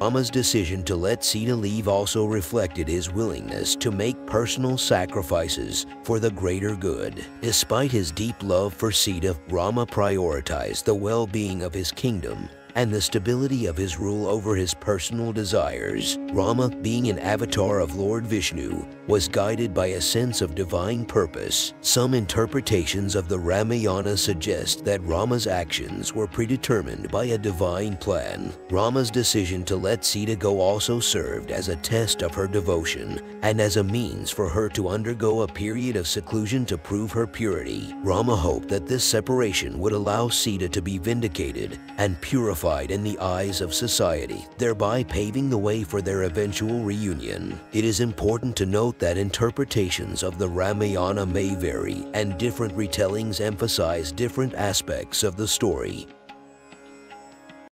Rama's decision to let Sita leave also reflected his willingness to make personal sacrifices for the greater good. Despite his deep love for Sita, Rama prioritized the well-being of his kingdom and the stability of his rule over his personal desires. Rama, being an avatar of Lord Vishnu, was guided by a sense of divine purpose. Some interpretations of the Ramayana suggest that Rama's actions were predetermined by a divine plan. Rama's decision to let Sita go also served as a test of her devotion and as a means for her to undergo a period of seclusion to prove her purity. Rama hoped that this separation would allow Sita to be vindicated and purified in the eyes of society, thereby paving the way for their eventual reunion. It is important to note that interpretations of the Ramayana may vary, and different retellings emphasize different aspects of the story.